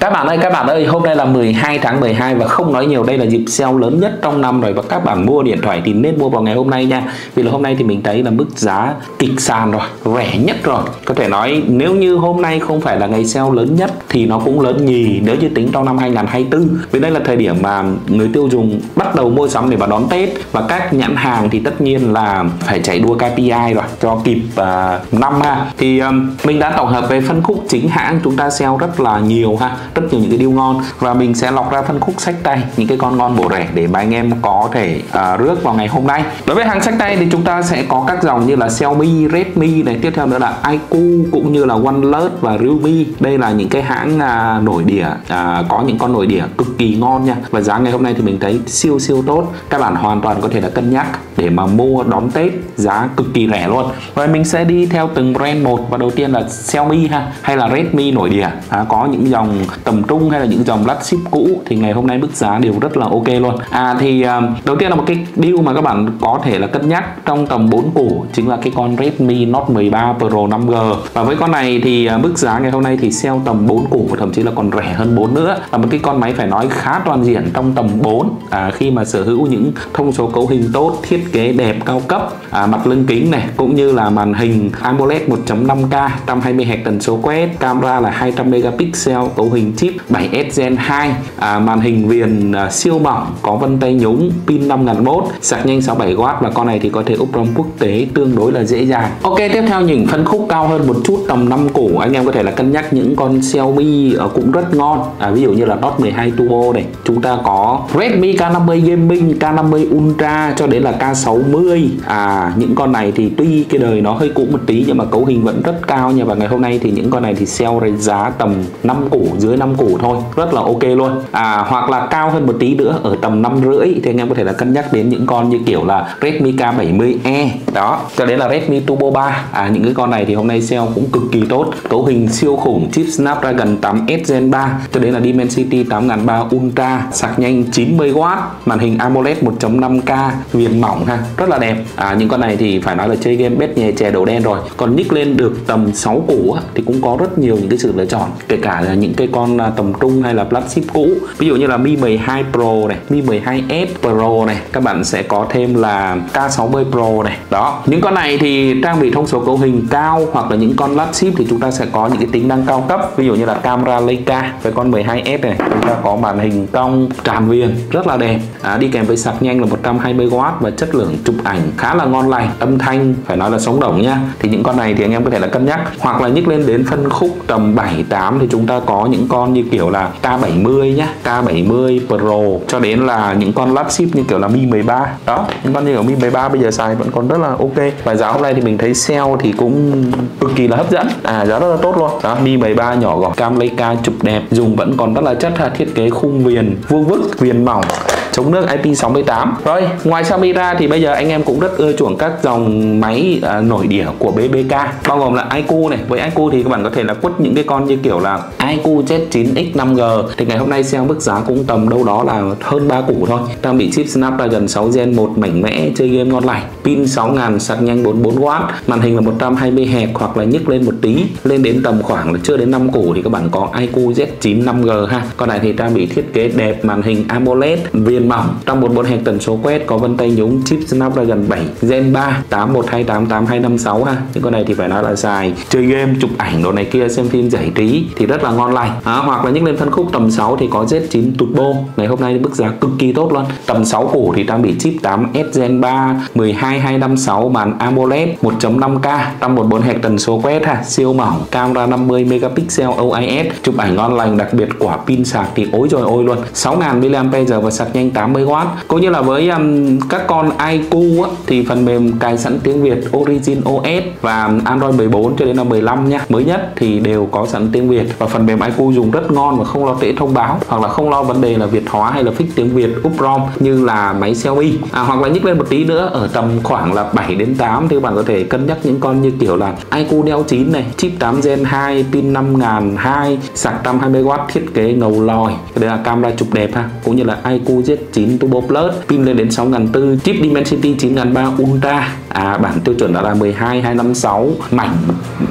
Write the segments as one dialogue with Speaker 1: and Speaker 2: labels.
Speaker 1: Các bạn ơi, các bạn ơi, hôm nay là 12 tháng 12 và không nói nhiều đây là dịp sale lớn nhất trong năm rồi và các bạn mua điện thoại thì nên mua vào ngày hôm nay nha. Vì là hôm nay thì mình thấy là mức giá kịch sàn rồi, rẻ nhất rồi. Có thể nói nếu như hôm nay không phải là ngày sale lớn nhất thì nó cũng lớn nhì nếu như tính trong năm 2024. Vì đây là thời điểm mà người tiêu dùng bắt đầu mua sắm để mà đón Tết và các nhãn hàng thì tất nhiên là phải chạy đua KPI rồi cho kịp uh, năm ha. Thì um, mình đã tổng hợp về phân khúc chính hãng chúng ta sale rất là nhiều ha rất nhiều những cái điều ngon. Và mình sẽ lọc ra phân khúc sách tay những cái con ngon bổ rẻ để mà anh em có thể uh, rước vào ngày hôm nay. Đối với hàng sách tay thì chúng ta sẽ có các dòng như là Xiaomi, Redmi này. Tiếp theo nữa là iQOO cũng như là OnePlus và Realme. Đây là những cái hãng à, uh, nổi đĩa uh, à, có những con nổi đĩa cực kỳ ngon nha. Và giá ngày hôm nay thì mình thấy siêu siêu tốt. Các bạn hoàn toàn có thể là cân nhắc để mà mua đón Tết giá cực kỳ rẻ luôn. Và mình sẽ đi theo từng brand một. Và đầu tiên là Xiaomi ha hay là Redmi nổi đĩa à, có những dòng tầm trung hay là những dòng flagship cũ thì ngày hôm nay mức giá đều rất là ok luôn. À thì à, đầu tiên là một cái deal mà các bạn có thể là cân nhắc trong tầm 4 củ chính là cái con Redmi Note 13 Pro 5G và với con này thì à, mức giá ngày hôm nay thì sale tầm 4 củ và thậm chí là còn rẻ hơn 4 nữa. Là một cái con máy phải nói khá toàn diện trong tầm 4 à, khi mà sở hữu những thông số cấu hình tốt thiết kế đẹp cao cấp à, mặt lưng kính này cũng như là màn hình AMOLED 1.5K 120 Hz tần số quét camera là 200 megapixel cấu hình chip 7S Gen 2 à, màn hình viền à, siêu mỏng có vân tay nhúng pin 5001 sạc nhanh 67W và con này thì có thể úp ROM quốc tế tương đối là dễ dàng. Ok tiếp theo những phân khúc cao hơn một chút tầm 5 củ anh em có thể là cân nhắc những con Xiaomi à, cũng rất ngon. À, ví dụ như là Note 12 Turbo này chúng ta có Redmi K50 Gaming K50 Ultra cho đến là K60 à những con này thì tuy cái đời nó hơi cũ một tí nhưng mà cấu hình vẫn rất cao nha. Và ngày hôm nay thì những con này thì sale giá tầm 5 củ dưới năm củ thôi, rất là ok luôn. À hoặc là cao hơn một tí nữa, ở tầm năm rưỡi thì anh em có thể là cân nhắc đến những con như kiểu là Redmi K70e đó, cho đến là Redmi Turbo 3 à những cái con này thì hôm nay sale cũng cực kỳ tốt. Cấu hình siêu khủng, chip Snapdragon 8S Gen 3 cho đến là Dimensity 8003 Ultra, sạc nhanh 90W màn hình AMOLED 1.5K viền mỏng ha, rất là đẹp. À những con này thì phải nói là chơi game bét nhè chè đầu đen rồi. Còn nhích lên được tầm 6 củ thì cũng có rất nhiều những cái sự lựa chọn, kể cả là những cái con iPhone à, tầm trung hay là flagship cũ. Ví dụ như là Mi 12 Pro này Mi 12s Pro này các bạn sẽ có thêm là K60 Pro này. Đó những con này thì trang bị thông số cấu hình cao hoặc là những con flagship thì chúng ta sẽ có những cái tính năng cao cấp. Ví dụ như là camera Leica với con 12s này chúng ta có màn hình cong tràn viền rất là đẹp. À, đi kèm với sạc nhanh là 120W và chất lượng chụp ảnh khá là ngon lành âm thanh phải nói là sống động nha. Thì những con này thì anh em có thể là cân nhắc. Hoặc là nhích lên đến phân khúc tầm 7 8 thì chúng ta có những con như kiểu là K70 nhá K70 Pro, cho đến là những con flagship như kiểu là Mi 13 đó, những con như kiểu Mi 13 bây giờ xài vẫn còn rất là ok. Và giá hôm nay thì mình thấy sale thì cũng cực kỳ là hấp dẫn. À giá rất là tốt luôn. Đó, Mi 13 nhỏ gọn, cam Leica chụp đẹp, dùng vẫn còn rất là chất ha thiết kế khung viền, vuông vức, viền mỏng chống nước IP68 rồi ngoài Xiaomi ra thì bây giờ anh em cũng rất ưa chuộng các dòng máy uh, nổi đĩa của BBK bao gồm là iQ này. Với iQ thì các bạn có thể là quất những cái con như kiểu là iQ Z9X 5G thì ngày hôm nay sale mức giá cũng tầm đâu đó là hơn 3 củ thôi. Trang bị chip Snapdragon 6 Gen 1 mạnh mẽ chơi game ngon lành. Pin 6000 sạc nhanh 44W màn hình là 120 Hz hoặc là nhức lên một tí. Lên đến tầm khoảng là chưa đến 5 củ thì các bạn có iQ Z9 5G ha. Con này thì trang bị thiết kế đẹp màn hình AMOLED viền mỏng. Trong 44 Hz tần số quét có vân tay nhúng chip Snapdragon 7 Gen 3 8128 8256 ha. Những con này thì phải nói là xài chơi game chụp ảnh đồ này kia xem phim giải trí thì rất là ngon lành. À, hoặc là những lên phân khúc tầm 6 thì có Z9 Turbo. Ngày hôm nay mức giá cực kỳ tốt luôn. Tầm 6 củ thì trang bị chip 8S Gen 3 12256 màn AMOLED 1.5K trong một 144 Hz tần số quét ha siêu mỏng camera 50 megapixel OIS chụp ảnh ngon lành đặc biệt quả pin sạc thì ối rồi ôi luôn. 6000 mAh và sạc nhanh 80W cũng như là với um, các con IQ á, thì phần mềm cài sẵn tiếng Việt Origin OS và Android 14 cho đến là 15 nha. Mới nhất thì đều có sẵn tiếng Việt và phần mềm IQ dùng rất ngon và không lo trễ thông báo hoặc là không lo vấn đề là Việt hóa hay là fix tiếng Việt úp ROM như là máy Xiaomi. À, hoặc là nhích lên một tí nữa ở tầm khoảng là 7 đến 8 thì các bạn có thể cân nhắc những con như kiểu là IQ Neo 9 này chip 8 Gen 2 pin 5002 sạc 120W thiết kế ngầu lòi đây là camera chụp đẹp ha cũng như là IQ Z 9 Turbo Plus pin lên đến 6400 chip Dimensity 9300 Ultra. À, bản tiêu chuẩn đó là 12 256 mảnh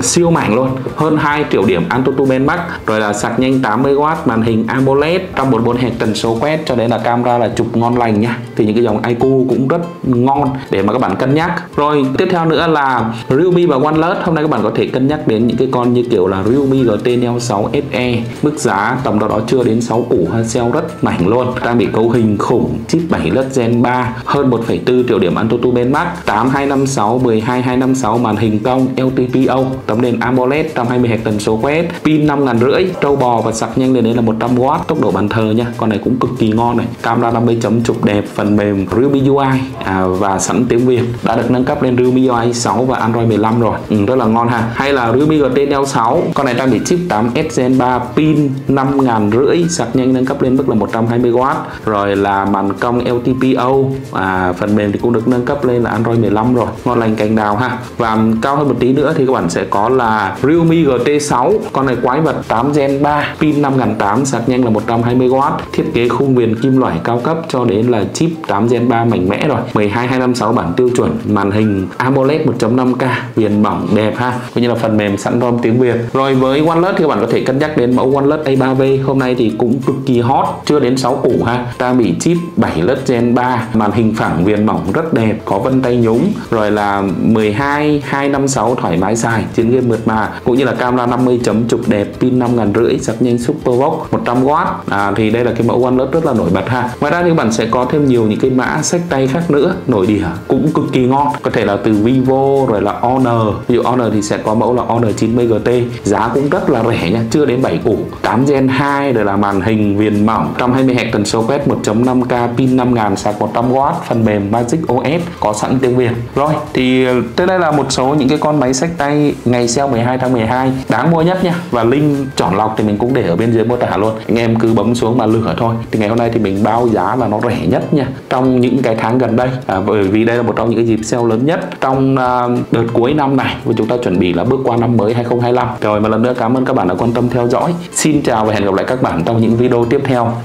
Speaker 1: siêu mảnh luôn. Hơn 2 triệu điểm AnTuTu Benchmark rồi là sạc nhanh 80W màn hình AMOLED 144 Hz tần số quét cho đến là camera là chụp ngon lành nha. Thì những cái dòng iQOO cũng rất ngon để mà các bạn cân nhắc. Rồi tiếp theo nữa là Realme và OnePlus hôm nay các bạn có thể cân nhắc đến những cái con như kiểu là Realme GT Neo 6 SE mức giá tầm đó đó chưa đến 6 củ ha sale rất mảnh luôn. Trang bị cấu hình khủng chip 7 lớp Gen 3 hơn 1,4 triệu điểm AnTuTu Benchmark 8256 12256 màn hình cong LTPO tấm nền AMOLED 120 Hz tần số quét pin 5 rưỡi trâu bò và sạc nhanh lên đến là 100W tốc độ bàn thờ nha con này cũng cực kỳ ngon này. Camera 50 chấm chụp đẹp phần mềm Realme UI à, và sẵn tiếng Việt đã được nâng cấp lên Realme UI 6 và Android 15 rồi. Ừ, rất là ngon ha. Hay là Realme GT Neo 6 con này trang bị chip 8S Gen 3 pin 5 ngàn rưỡi sạc nhanh nâng cấp lên mức là 120W rồi là là màn cong LTPO à, phần mềm thì cũng được nâng cấp lên là Android 15 rồi. Ngon lành cành đào ha. Và cao hơn một tí nữa thì các bạn sẽ có là Realme GT6 con này quái vật 8 Gen 3 pin 5008 sạc nhanh là 120W thiết kế khung viền kim loại cao cấp cho đến là chip 8 Gen 3 mạnh mẽ rồi. 12256 bản tiêu chuẩn màn hình AMOLED 1.5K viền mỏng đẹp ha. Cũng như là phần mềm sẵn ROM tiếng Việt. Rồi với OnePlus thì các bạn có thể cân nhắc đến mẫu OnePlus A3V hôm nay thì cũng cực kỳ hot chưa đến 6 củ ha. Ta bị chip 7 lớp Gen 3 màn hình phẳng viền mỏng rất đẹp có vân tay nhúng rồi là 12 256 thoải mái xài chiến game mượt mà. Cũng như là camera 50 chấm chụp đẹp pin 5 ngàn rưỡi sạc nhanh super vox 100W à, thì đây là cái mẫu OnePlus rất là nổi bật ha. Ngoài ra thì các bạn sẽ có thêm nhiều những cái mã sách tay khác nữa nổi đỉa cũng cực kỳ ngon. Có thể là từ Vivo rồi là Honor. Ví dụ Honor thì sẽ có mẫu là Honor 90 GT giá cũng rất là rẻ nha chưa đến 7 củ. 8 Gen 2 rồi là màn hình viền mỏng 120 Hz tần số quét 1.5 5k pin 5000 sạc 100W phần mềm Magic OS có sẵn tiếng Việt. Rồi thì tới đây là một số những cái con máy sách tay ngày sale 12 tháng 12 đáng mua nhất nha. Và link chọn lọc thì mình cũng để ở bên dưới mô tả luôn. Anh em cứ bấm xuống mà lửa thôi. Thì ngày hôm nay thì mình bao giá là nó rẻ nhất nha. Trong những cái tháng gần đây à, bởi vì đây là một trong những cái dịp sale lớn nhất trong uh, đợt cuối năm này. Và chúng ta chuẩn bị là bước qua năm mới 2025 rồi một lần nữa cảm ơn các bạn đã quan tâm theo dõi. Xin chào và hẹn gặp lại các bạn trong những video tiếp theo.